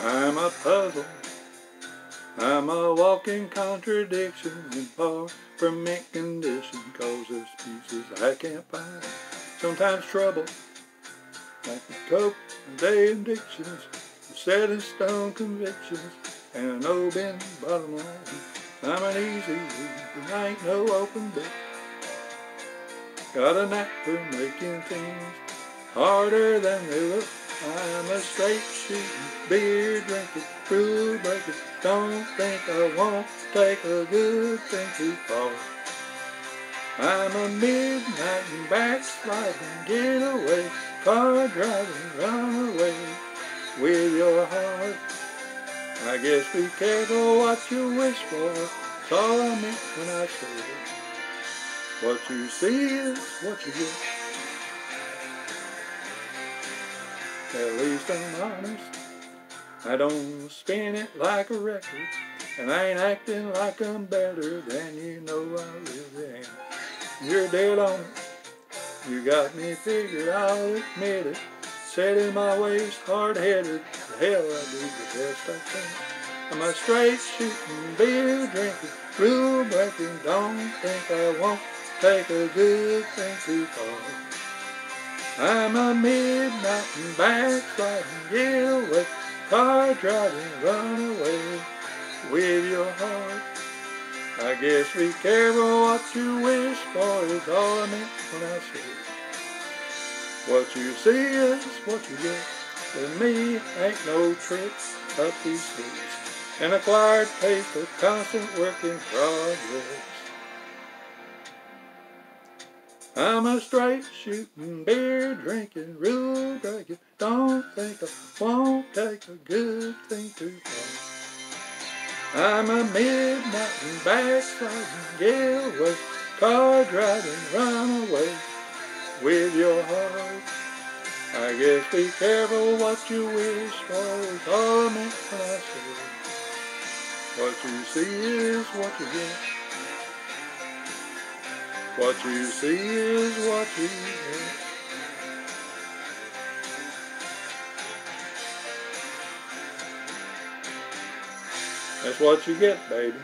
I'm a puzzle. I'm a walking contradiction and far from mint condition cause there's pieces I can't find. Sometimes trouble, like the coke and day addictions, set in stone convictions, and an bend bottom line. I'm an easy read, and I ain't no open book. Got a knack for making things harder than they look. I'm a straight shooting, beer drinking, rule breaking. Don't think I won't take a good thing too far. I'm a midnight and backsliding, getaway, car driving, run away with your heart. I guess be careful what you wish for. I meant when I it. What you see is what you get. At least I'm honest. I don't spin it like a record. And I ain't acting like I'm better than you know I really am. You're dead on it. You got me figured, I'll admit it. Set in my ways, hard-headed. Hell I do the best I can. I'm a straight shooting, beer drinking, rule breaking. Don't think I won't take a good thing too far. I'm a midnight and backsliding, getaway, car driving, run away with your heart. I guess be careful what you wish for is all I meant when I said What you see is what you get. With me ain't no tricks up these sleeves. An acquired taste of constant work in progress. I'm a straight shooting, beer drinking, rule breaking. Don't think I won't take a good thing too far. I'm a midnight and backsliding, getaway, car driving, run away with your heart. I guess be careful what you wish for is all I meant when I. What you see is what you get. What you see is what you get. That's what you get, baby.